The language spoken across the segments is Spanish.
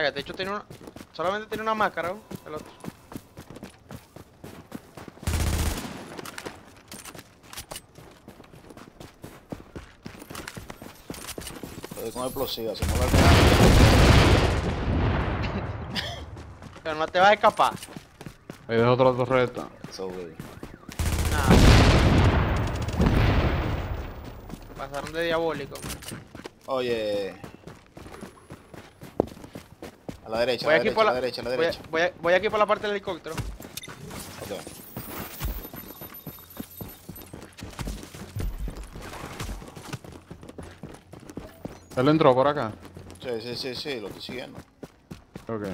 Ay, de hecho tiene una... Solamente tiene una máscara, ¿no? el otro. Estoy con explosiva, si no lo Pero no te vas a escapar. Ahí dejo otra torreta. So, güey. Nada. Pasaron de diabólico. Oye. A la derecha, Voy a la aquí derecha, la... la derecha, a la voy, derecha. voy, voy aquí por la parte del helicóptero. Ok. Él entró por acá. Sí, sí, sí, sí, lo estoy siguiendo. Ok.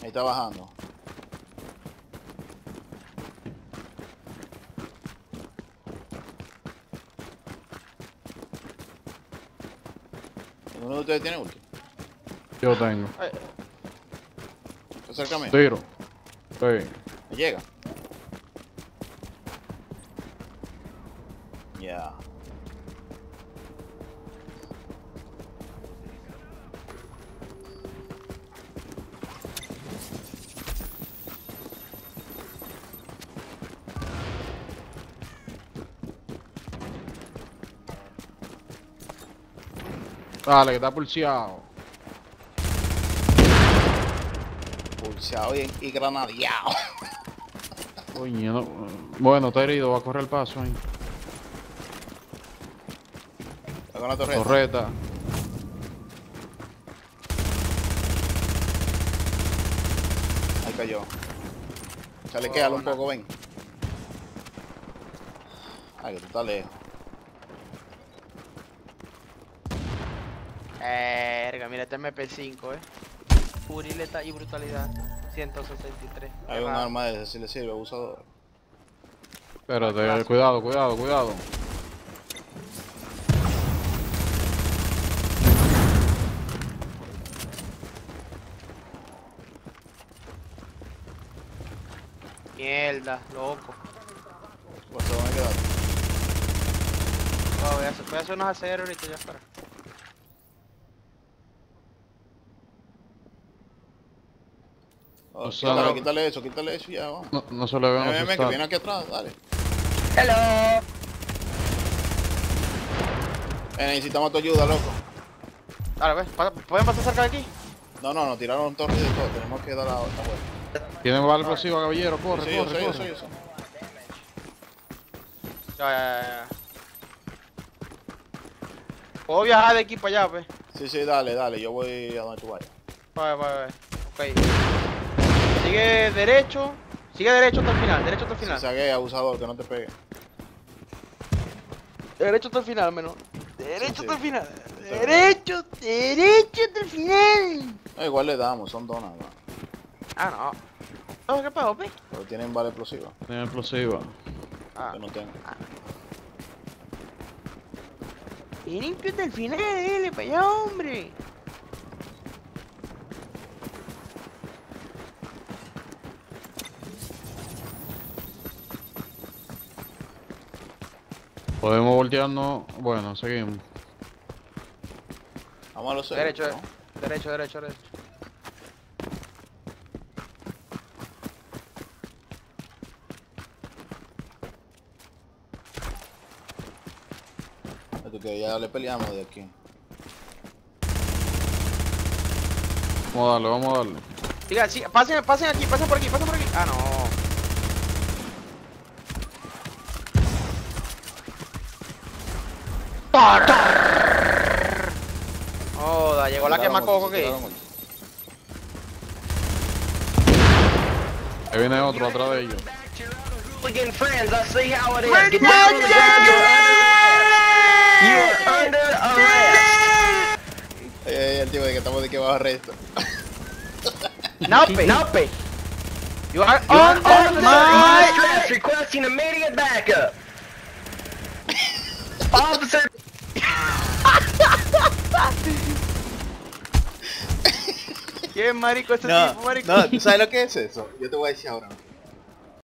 Ahí está bajando. ¿Ninguno de ustedes tiene ulti? Yo tengo. Ay, Acércame. Tiro. Sí. Me llega. Ya. Dale, que está pulseado. Pulseado y, y granadeado. Coño, no. Bueno, está herido, va a correr el paso ahí. Está con la torreta. Torreta. Ahí cayó. Chalequealo un poco, ven. Ay, que tú estás lejos. Verga, mira este MP5, eh. Purileta y brutalidad. 163. Hay un arma de ese, si le sirve, abusador. Espérate, cuidado, cuidado, cuidado. Mierda, loco. Pues se van a quedar. Voy, a hacer, voy a hacer unos aceleros ahorita ya espera. Oh, O sea, quítale, no- quítale eso, quítale eso y ya, vamos. No, no se le ve Ven, no ven, que viene aquí atrás, dale. Hello. Eh, necesitamos tu ayuda, loco. Dale, ves, ¿pueden pasar cerca de aquí? No, no, nos tiraron torres de todo, tenemos que dar la, la vuelta. Tienen bala explosiva, caballero, corre, Sí, yo corre, yo corre. sé, yo sé. Ya, ya, ya, ya. Puedo viajar de aquí para allá, pues. Sí, sí, dale, dale, yo voy a donde tú vayas. Vale, vale, vale. Ok. Sigue derecho. Sigue derecho hasta el final, derecho hasta el Si final. sagué, abusador, que no te pegue. Derecho hasta el final, menos. Derecho Sí, hasta el final. Derecho, derecho hasta el final. No, igual le damos, son nada más. Ah, no. No, ¿qué pasó, pe? Pero tienen bala explosiva, Tienen explosiva. Ah. yo no tengo. Derecho hasta el final, dale para allá, hombre. Podemos voltearnos. Bueno, seguimos. Vamos a los seis, Derecho, ¿no? derecho, derecho, derecho. Esto que ya le peleamos de aquí. Vamos a darle, vamos a darle. Siga, siga, pasen, pasen aquí, pasen por aquí, pasen por aquí. Ah, no. Joda, llegó la quema coco que. tiraron mucho. Ahí viene otro atrás de ellos. Again, friends, I see how it is. Get down on the ground. You're under arrest. You are under arrest. Ey, ey, el tipo de que estamos de que bajo arresto. Nape, Nape. You are You are under under my. arrest. Requesting immediate backup. Officer. ¿Qué marico No, tipo, marico? no, ¿tú sabes lo que es eso? Yo te voy a decir ahora.